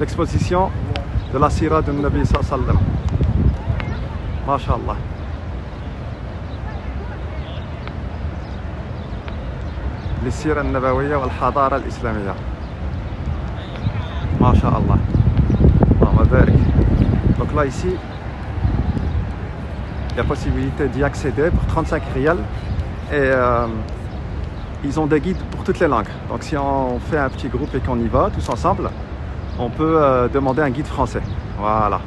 l'exposition de la sira de Nabi sallam. MashaAllah. للسيرة النبوية والحضارة الإسلامية ما شاء الله اللهم بارك donc là ici il y a possibilité d'y accéder pour 35 rials et euh, ils ont des guides pour toutes les langues donc si on fait un petit groupe et qu'on y va tous ensemble on peut euh, demander un guide français. Voilà